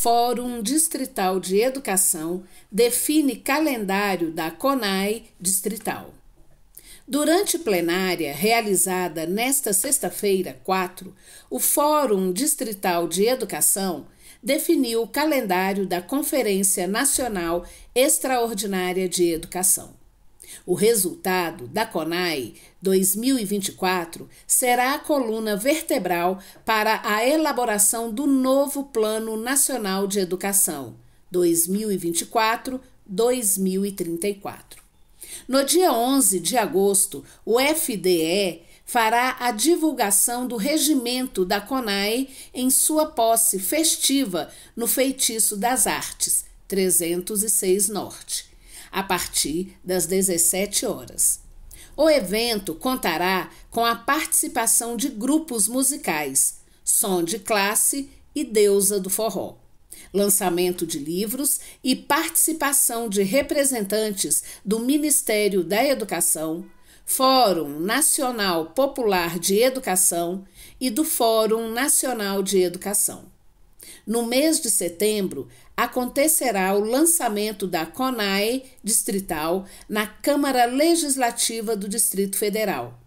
Fórum Distrital de Educação define calendário da CONAI Distrital. Durante plenária realizada nesta sexta-feira, 4, o Fórum Distrital de Educação definiu o calendário da Conferência Nacional Extraordinária de Educação. O resultado da CONAI 2024 será a coluna vertebral para a elaboração do novo Plano Nacional de Educação 2024-2034. No dia 11 de agosto, o FDE fará a divulgação do regimento da CONAI em sua posse festiva no Feitiço das Artes, 306 Norte a partir das 17 horas. O evento contará com a participação de grupos musicais, Som de Classe e Deusa do Forró, lançamento de livros e participação de representantes do Ministério da Educação, Fórum Nacional Popular de Educação e do Fórum Nacional de Educação. No mês de setembro, acontecerá o lançamento da CONAE distrital na Câmara Legislativa do Distrito Federal,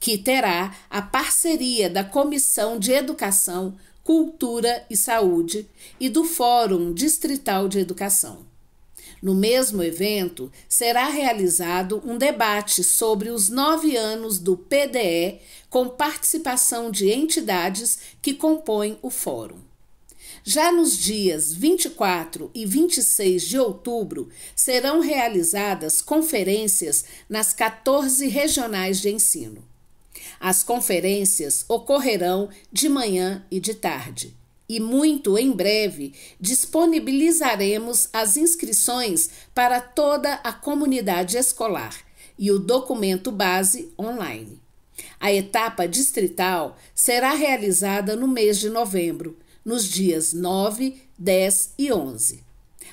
que terá a parceria da Comissão de Educação, Cultura e Saúde e do Fórum Distrital de Educação. No mesmo evento, será realizado um debate sobre os nove anos do PDE, com participação de entidades que compõem o Fórum. Já nos dias 24 e 26 de outubro serão realizadas conferências nas 14 regionais de ensino. As conferências ocorrerão de manhã e de tarde. E muito em breve disponibilizaremos as inscrições para toda a comunidade escolar e o documento base online. A etapa distrital será realizada no mês de novembro nos dias 9, 10 e 11.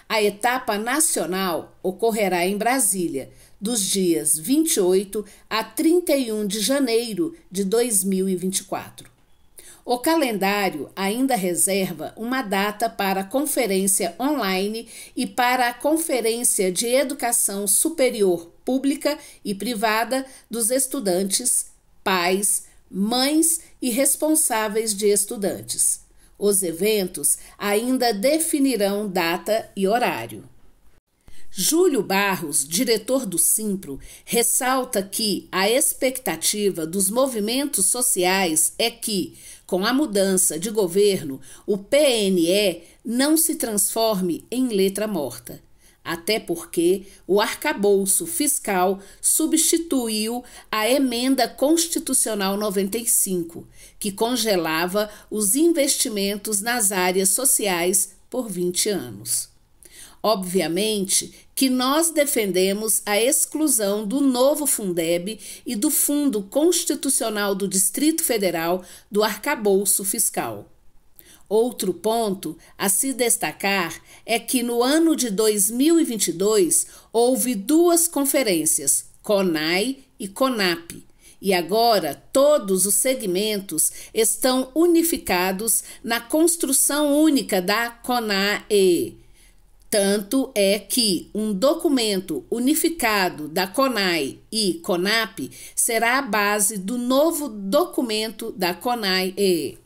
A etapa nacional ocorrerá em Brasília, dos dias 28 a 31 de janeiro de 2024. O calendário ainda reserva uma data para a conferência online e para a Conferência de Educação Superior Pública e Privada dos estudantes, pais, mães e responsáveis de estudantes. Os eventos ainda definirão data e horário. Júlio Barros, diretor do Simpro, ressalta que a expectativa dos movimentos sociais é que, com a mudança de governo, o PNE não se transforme em letra morta até porque o arcabouço fiscal substituiu a emenda constitucional 95, que congelava os investimentos nas áreas sociais por 20 anos. Obviamente que nós defendemos a exclusão do novo Fundeb e do Fundo Constitucional do Distrito Federal do arcabouço fiscal. Outro ponto a se destacar é que no ano de 2022 houve duas conferências, CONAI e CONAP, e agora todos os segmentos estão unificados na construção única da CONAE. Tanto é que um documento unificado da CONAI e CONAP será a base do novo documento da CONAI-E.